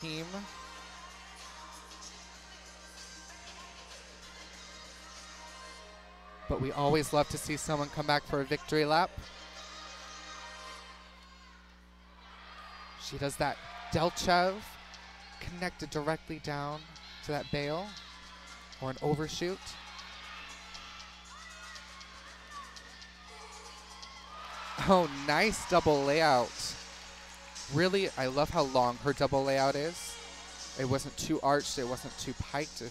team. But we always love to see someone come back for a victory lap. She does that Delchev connected directly down to that bail or an overshoot. Oh, nice double layout. Really, I love how long her double layout is. It wasn't too arched, it wasn't too piked.